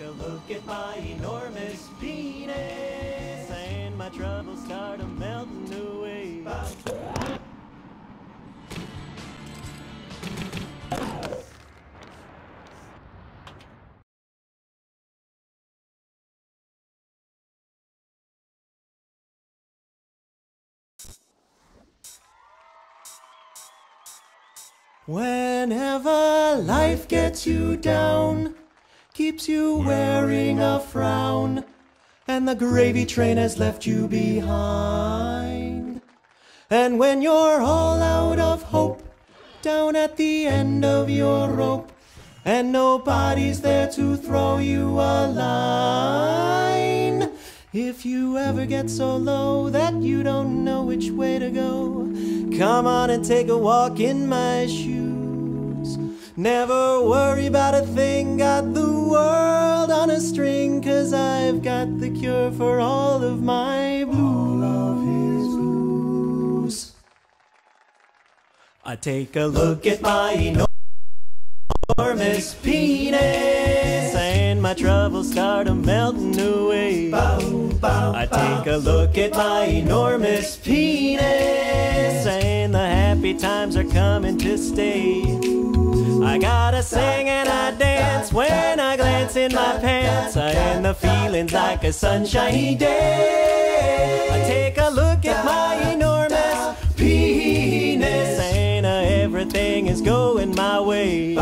take a look at my enormous penis, and my troubles start melting away. Whenever life gets you down, keeps you wearing a frown, and the gravy train has left you behind. And when you're all out of hope, down at the end of your rope, and nobody's there to throw you a line. If you ever get so low that you don't know which way to go, come on and take a walk in my shoes. Never worry about a thing, got the world on a string, cause I've got the cure for all of my blues. I take a look at my enormous penis, and my troubles start a melting away. I take a look at my enormous penis, and the happy times are coming to stay. I gotta sing and I dance when I glance in my pants, and the feeling's like a sunshiny day. I take a look at my enormous penis, and uh, everything is going my way.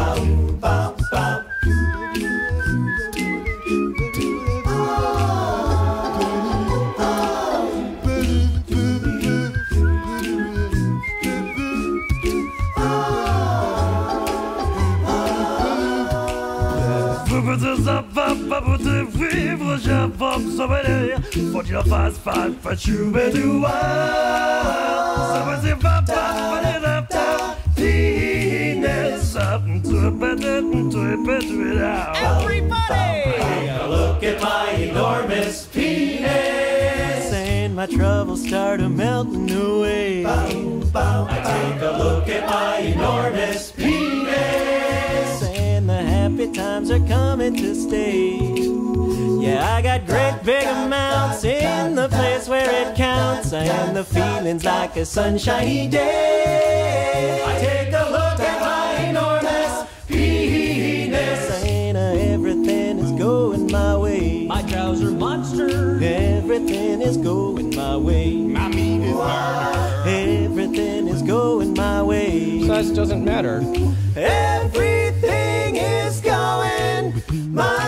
Vivre, j'informe son bonheur. Faut qu'il en fasse pas, pas chouber du Ça va se va pas, pas de la Penis up to a bed, to a bed, to it out. Take a look at my enormous penis, and my troubles start a melting away. I take a look at my coming. Yeah, I got great big amounts in the place where it counts, and the feeling's like a sunshiny day. I take a look at my enormous penis, and everything is going my way. My trouser monster. Everything is going my way. My meat is burner. Everything is going my way. Size doesn't matter. Everything is going my